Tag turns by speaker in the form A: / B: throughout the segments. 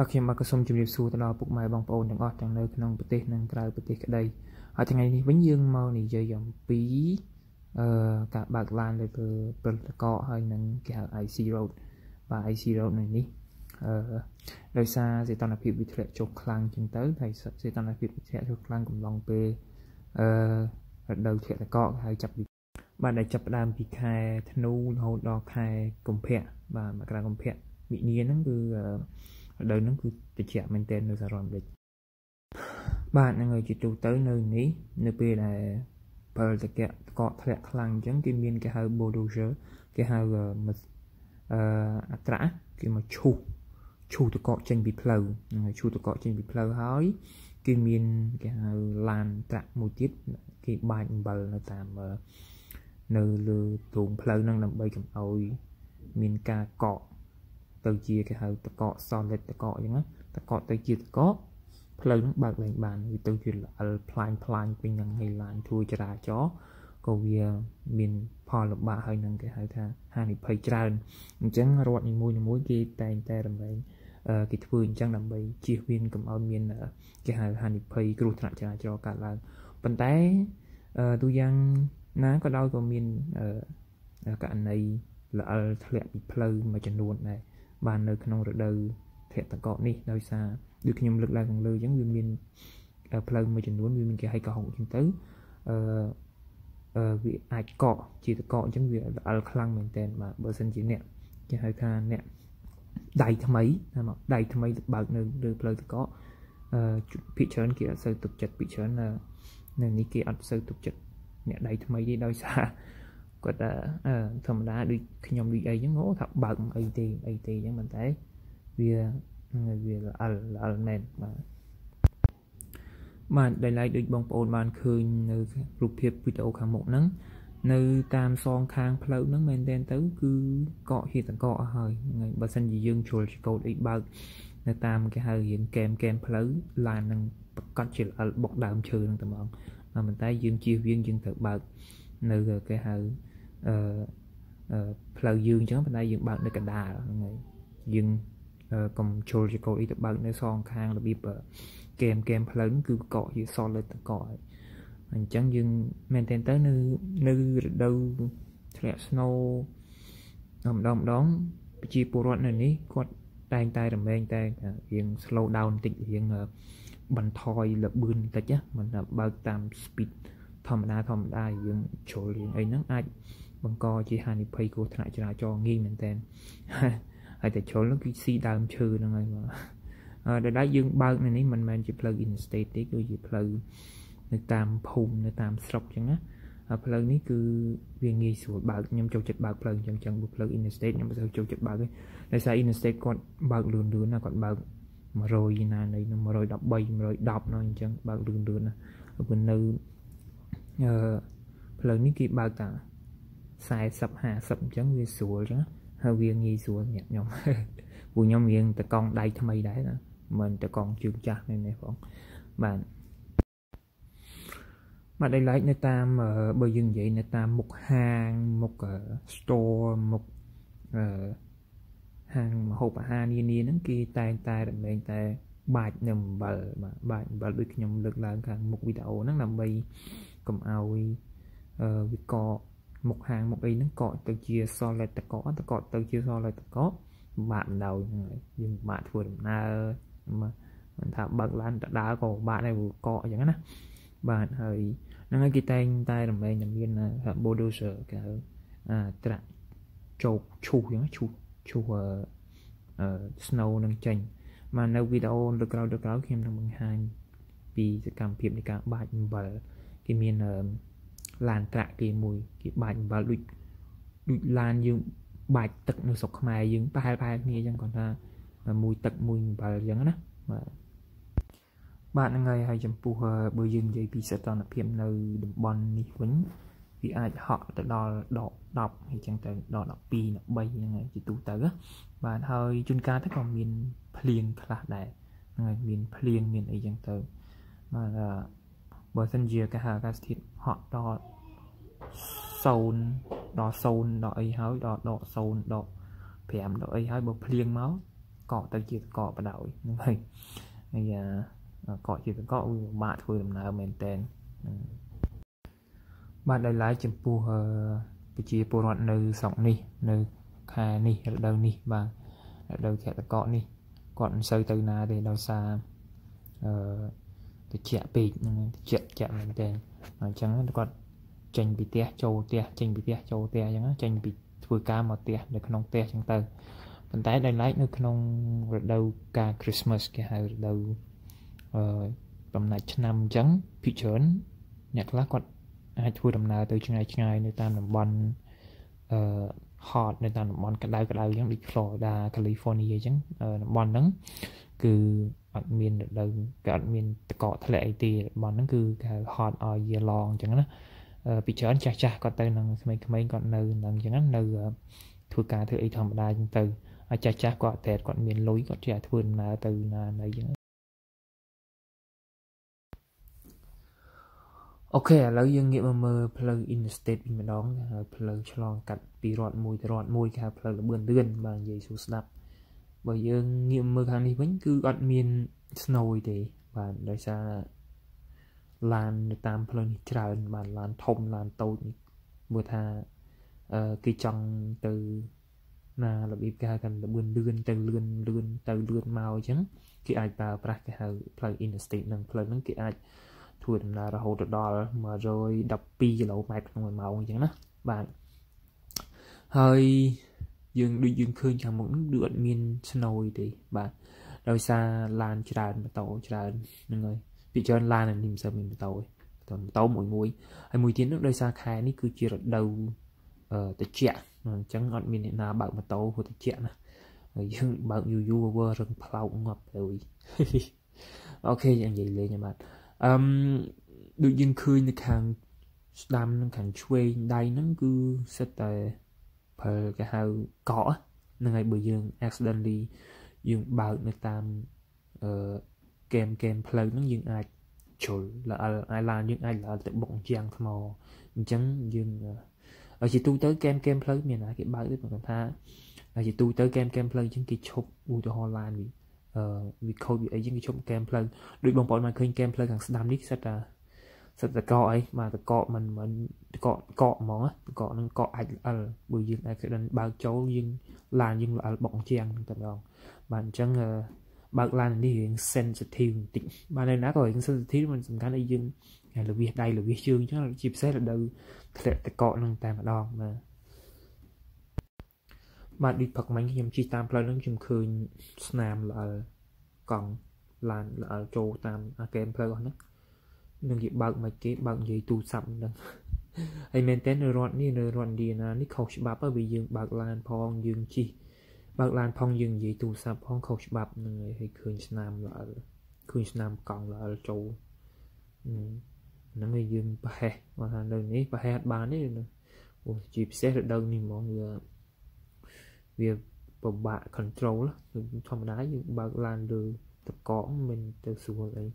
A: បាទខ្ញុំបាទក៏សូមជម្រាបសួរទៅដល់ពុកម៉ែបងប្អូនទាំងអស់ទាំងនៅក្នុងប្រទេសនិងក្រៅប្រទេសក្តីហើយថ្ងៃនេះវិញយើងមកនិយាយអំពីអឺការបើកឡានលើព្រឹលតកហើយនឹងគេហៅ IC road បាទ IC road នៅនេះអឺដោយសារសីតុណ្ហភាពវាធ្លាក់ចុះខ្លាំងជាងទៅហើយសីតុណ្ហភាពវាធ្លាក់ចុះខ្លាំងកំឡុងពេលអឺរដូវធ្លាក់តកហើយចាប់ពីបាទដែលចាប់ផ្ដើមពីខែធ្នូរហូតដល់ខែកុម្ភៈបាទមករាកុម្ភៈវិញ្ញាហ្នឹងគឺអឺ រដូវហ្នឹងគឺត្រជាក់មែនទែននៅសហរដ្ឋអាមេរិកបាទហ្នឹងហើយជាទូទៅនៅនេះនៅពេលដែលផលតកកកធ្លាក់ខ្លាំងអញ្ចឹងគេមានគេហៅ bulldozer គេហៅអឺអត្រាគេមកឈូសឈូសតកកចេញពីផ្លូវហ្នឹងហើយឈូសតកកចេញពីផ្លូវហើយគេមានគេហៅឡានត្រាក់មួយទៀតគេបាចអំបិលនៅតាមនៅលើទ្រូងផ្លូវហ្នឹងដើម្បីកុំឲ្យមានការកក ទៅជាគេហៅតកក solid តកកអញ្ចឹងណាតកកទៅជាតកកផ្លូវហ្នឹងបើកឡើងបានវាទៅជាល្អិលផ្លាញផ្លាញពេញនឹងហើយឡានធ្វើចរាចរណ៍ក៏វាមានផលលំបាកហើយនឹងគេហៅថាហានិភ័យច្រើនអញ្ចឹងរដ្ឋនីមួយៗគេតែងតែរំលែងគេធ្វើអញ្ចឹងដើម្បីជៀសវាងកុំឲ្យមានគេហៅហានិភ័យគ្រោះថ្នាក់ចរាចរណ៍កើតឡើងប៉ុន្តែទូយ៉ាងណាក៏ដោយក៏មានករណីល្អិលធ្លាក់ពីផ្លូវមួយចំនួនដែរ បាននៅក្នុងរដូវធតកកនេះដោយសារដូចខ្ញុំលើកឡើងខាងលើអញ្ចឹងវាមានផ្លូវមួយចំនួនវាមានគេឲ្យកោអញ្ចឹងទៅអឺអឺវាអាចកកជាតកកអញ្ចឹងវាល្អិលខ្លាំងមែនតើបាទបើសិនជាអ្នកគេហៅថាអ្នកដៃថ្មីណាមកដៃថ្មីបើកនៅលើផ្លូវតកកអឺភិកច្រើនគេអត់សូវទុកចិត្តភិកច្រើននៅនេះគេអត់សូវទុកចិត្តអ្នកដៃថ្មីទេដោយសារ គាត់ថាធម្មតាដូចខ្ញុំដូចអីចឹងអូថាបើកមិនអីទេអីទេចឹងប៉ុន្តែវាវាល្អិលល្អិលមែនបាទបាទដែលឡែកដូចបងប្អូនបានឃើញនៅរូបភាពវីដេអូខាងមុខហ្នឹងនៅតាមសងខាងផ្លូវហ្នឹងមែនទែនទៅ គឺកកហៀតកកអស់ហើយហ្នឹងហើយបើសិនជាយើងជ្រុលចកោតអីបើកនៅតាមគេហៅរៀងកែមកែមផ្លូវឡាននឹងប្រកាសជាល្អិលបុកដើមឈើហ្នឹងតែហ្មងប៉ុន្តែយើងជៀសវាងយើងត្រូវបើកនៅគេហៅ អឺផ្លូវយើងអញ្ចឹងប៉ុន្តែយើងបើកនៅកណ្ដាលហ្នឹងហើយយើងកុំជុលជាកោអីទៅបើកនៅសងខាងរបៀបហ្គេមហ្គេមផ្លូវហ្នឹងគឺកកជា solid តកហើយអញ្ចឹងយើងមែនតើទៅនៅនៅរដូវធ្លាក់ snow ម្ដងម្ដងប្រជាពលរដ្ឋនៅនេះគាត់តែងតែរមែងតែរៀង slow down បន្តិចរៀងបន្ថយលបឿនបន្តិចណាមិនបើកតាម speed ធម្មតាធម្មតាយើងជ្រុលរៀងអីហ្នឹងអាច បង្កជាហានិភ័យគ្រោះថ្នាក់ចរាចរណ៍ងាយមែនតើហើយតែជ្រុលនោះគឺស៊ីដើមឈើហ្នឹងហើយបាទអឺដែលយើងបើកនៅនេះមិនមែនជាផ្លូវ interstate ទេគឺជាផ្លូវនៅតាមភូមិនៅតាមស្រុកអញ្ចឹងណាផ្លូវនេះគឺវាងាយស្រួលបើកខ្ញុំចូលចិត្តបើកផ្លូវអញ្ចឹងអញ្ចឹងផ្លូវ interstate ខ្ញុំមិនសូវចូលចិត្តបើកទេដោយសារ interstate គាត់បើកលឿនលឿនណាគាត់បើក100ណានៃ113 110ណាអញ្ចឹងបើកលឿនលឿនណាព្រោះនៅអឺផ្លូវនេះគេបើកតា 40 50អញ្ចឹងវាស្រួលអញ្ចឹងហើយវាងាយស្រួលញាក់ខ្ញុំពួកខ្ញុំរៀងតកង់ដៃថ្មីដែរណាមិនតកង់ជើងចាស់នៅនេះផងបាទបាទដោយឡែកនៅតាមបើយើងនិយាយនៅតាមមុខហាងមុខ store មុខអឺហាងម្ហូបអាហារនានាហ្នឹងគេតែងតែរមែងតែបាច់នៅអំបិលបាទបាច់អំបិលដូចខ្ញុំលើកឡើងខាងមុខវីដេអូហ្នឹងដើម្បីកុំឲ្យអឺវាកក មុខហាងមុខអីហ្នឹងកកទៅជា solid តកកតកទៅជា solid តកពិបាកមិនដោយហ្នឹងហើយយើងពិបាកធ្វើដំណើរមិនថាបើកឡានទៅដើរក៏ពិបាកដែរព្រោះកកអញ្ចឹងណាបាទហើយហ្នឹងហើយគេតែងតែរំលែងតែមាន bulldozer គេហៅអាត្រាក់ជោកឈូសអញ្ចឹងឈូសឈូសអឺ snow នឹងចេញមកនៅវីដេអូលើក្រោយលើក្រោយខ្ញុំនឹងបង្ហាញពីសកម្មភាពនៃការបាចអំបិលគេមាន ឡានត្រាក់គេមួយគេបាចអំបិលដូចដូចឡានយើងបាច់ទឹកនៅស្រុកខ្មែរយើងប្រហែលប្រហែលគ្នាអញ្ចឹងគាត់ថាមួយទឹកមួយអំបិលអញ្ចឹងណាបាទបាទហ្នឹងហើយហើយចំពោះបើយើងនិយាយពីសីតុណ្ហភាពនៅតំបន់នេះវិញវាអាចហក់ទៅដល់ដក10អញ្ចឹងទៅដល់12 13ហ្នឹងហើយជាទូទៅបាទហើយជួនកាលទៅក៏មានភ្លៀងខ្លះដែរហ្នឹងហើយមានភ្លៀងមានអីចឹងទៅបាទ បើសិនជាគេហៅអាកាសធាតុហក់ដល់0ដល់0ដល់អីហើយដល់ដក0ដក5ដល់អីហើយបើភ្លៀងមកកកទៅជាតកកបដោយហ្នឹងហើយហើយកកជាតកកវាពិបាកធ្វើដំណើរមែនតើបាទដោយឡែកចំពោះប្រជាពលរដ្ឋនៅស្រុកនេះ នៅខែនេះរដូវនេះបាទរដូវធាក់តកកនេះគាត់មិនសូវទៅណាទេដោយសារអឺ តិចពេកហ្នឹងតិចចាក់មែនតើអញ្ចឹងគាត់ចេញពីផ្ទះចូលផ្ទះចេញពីផ្ទះចូលផ្ទះអញ្ចឹងចេញពីធ្វើការមកផ្ទះនៅក្នុងផ្ទះអញ្ចឹងទៅប៉ុន្តែដោយឡែកនៅក្នុងរដូវកាល Christmas គេហៅរដូវអឺបំណាច់ឆ្នាំអញ្ចឹងភិកច្រើនអ្នកខ្លះគាត់អាចធ្វើដំណើរទៅឆ្ងាយឆ្ងាយនៅតាមតំបន់អឺ hot នៅតាមតំបន់ក្តៅក្តៅអញ្ចឹងដូច Florida California អញ្ចឹងតំបន់ហ្នឹងគឺ អត់មានរដូវក៏អត់មានតកកធ្លាក់អីទេតំបន់ហ្នឹងគឺគេហៅ hot all year long អញ្ចឹងណាពីច្រើនចាស់ចាស់គាត់ទៅនឹងក្មេងៗគាត់នៅនឹងអញ្ចឹងនៅធ្វើការធ្វើអីធម្មតាអញ្ចឹងទៅហើយចាស់ចាស់គាត់តែគាត់មានលុយគាត់ចេះធ្វើដំណើរទៅណាណីអញ្ចឹងអូខេឥឡូវយើងងាកមកមើលផ្លូវ interstate វិញម្ដងហើយផ្លូវឆ្លងកាត់ពីរដ្ឋមួយទៅរដ្ឋមួយគេហៅផ្លូវលបឿនលឿនបាទនិយាយសួរស្ដាប់ បើយើងងាកមើលខាងនេះវិញគឺអត់មាន snow ទេបាទដោយសារឡាននៅតាមផ្លូវនេះច្រើនបាទឡានធំឡានតូចនេះមើលថាអឺគេចង់ទៅណារបៀបគេហៅថាលបឿនលឿនទៅលឿនលឿនទៅលឿនមកអញ្ចឹងគេអាចប្រើប្រាស់គេហៅផ្លូវ interstate នឹងផ្លូវហ្នឹងគេអាចធ្វើដំណើររហូតដល់112គីឡូម៉ែត្រក្នុង1ម៉ោងអញ្ចឹងណាបាទហើយ យើងដូចយើងឃើញខាងមុខហ្នឹងគឺអត់មាន snow ទេបាទដោយសារឡានច្រើនម៉ូតូច្រើនហ្នឹងហើយពីច្រើនឡាននេះមិនសូវមានម៉ូតូទេម៉ូតូមួយមួយហើយមួយទៀតនោះដោយសារខែនេះគឺជារដូវអឺត្រជាក់អញ្ចឹងអត់មានអ្នកណាបើកម៉ូតូព្រោះត្រជាក់ណាហើយយើងបើកយូរយូរវើរឹងផ្លោកងាប់ទៅអូខេយ៉ាងនិយាយលេងបាទអឹមដូចយើងឃើញនៅខាងស្ដាំនិងខាងឆ្វេងដៃហ្នឹងគឺសិតតែ ប្រើគេហៅកកហ្នឹងហើយបើយើង accidentally យើងបើកនៅតាមអឺហ្គេមហ្គេមផ្លូវហ្នឹងយើងអាចជ្រុលល្អលអាយឡានយើងអាចល្អទៅបុកជាងថ្មអញ្ចឹងយើងជាទូទៅហ្គេមហ្គេមផ្លូវមានណាគេបើកទេគាត់ថាជាទូទៅហ្គេមហ្គេមផ្លូវអញ្ចឹងគេឈប់ឧទាហរណ៍ឡានវាអឺវាខូចវាអីចឹងគេឈប់ហ្គេមផ្លូវដូចបងប្អូនមកឃើញហ្គេមផ្លូវខាងស្ដាំនេះសិតតែ សិតតកអីបាទតកមិនមិនកកកហ្មងតកនឹងកអាចអលបើយើង accident បើកចូលយើងឡានយើងល្អបុកជាងតែម្ដងបាទអញ្ចឹងបើកឡាននេះរៀង sensitive បន្តិចបាទនៅណាក៏រៀង sensitive មិនសំខាន់ឲ្យយើងលវិសដៃលវិសជើងអញ្ចឹងជាពិសេសរដូវធ្លាក់តកកនឹងតែម្ដងបាទបាទដូចផឹកមិញខ្ញុំជិះតាមផ្លូវហ្នឹងខ្ញុំឃើញស្នាមល្អលកង់ឡានល្អលចូលតាមអាកេមផ្លូវអស់ហ្នឹងនឹងគេបើកមកគេបើកនិយាយទូរស័ព្ទហ្នឹងហើយមែនតើនៅរដ្ឋនេះនៅរដ្ឋឥណ្ឌាណានេះខុសច្បាប់ហើយយើងបើកឡានផងយើងជិះបើកឡានផងយើងនិយាយទូរស័ព្ទផងខុសច្បាប់ហ្នឹងហើយឃើញស្នាមល្អលឃើញស្នាមកង់ល្អលចូលហ្នឹងហើយយើងប្រហែសមកថានៅនេះប្រហែសអត់បានទេអូជាពិសេសរដូវនេះហ្មងវាវាពិបាក control ធម្មតាយើងបើកឡានលើតកកមិនទៅស្រួលអី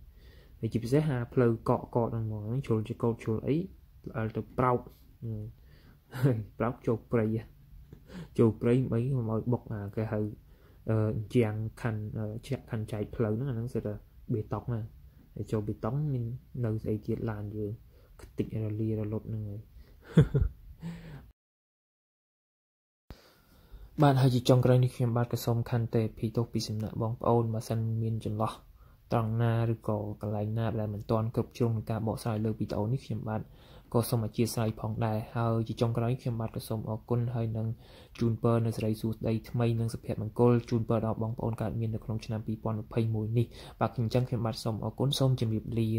A: ហើយជាពិសេសហាផ្លូវកកកហ្នឹងហ្មងជ្រុលជាកោតជ្រុលអីឲ្យទៅប្រោកប្រោកចូលព្រៃចូលព្រៃមិនមកបុកអាគេហៅអឺជាងខាន់ជាក់ខាន់ចែកផ្លូវហ្នឹងអាហ្នឹងសិតតែបេតុងណាហើយចូលបេតុងមាននៅស្អីទៀតឡានយើងខ្ទេចរលារលត់ហ្នឹងហើយបាទហើយជាចុងក្រោយនេះខ្ញុំបាទក៏សូមខន្តីអភ័យទោសពីសំណាក់បងប្អូនបើសិនមានចន្លោះ ត្រង់ណាឬក៏កន្លែងណាដែលមិនទាន់គ្រប់ជ្រុងក្នុងការបកស្រាយលើវីដេអូនេះខ្ញុំបាទក៏សូមអធិស្ឋានផងដែរហើយជាចុងក្រោយខ្ញុំបាទក៏សូមអរគុណហើយនឹងជូនពរនៅសេរីសួស្តីថ្មីនិងសុភមង្គលជូនពរដល់បងប្អូនកើតមាននៅក្នុងឆ្នាំ2021នេះបាទខ្ញុំអញ្ចឹងខ្ញុំបាទសូមអរគុណសូមជម្រាបលា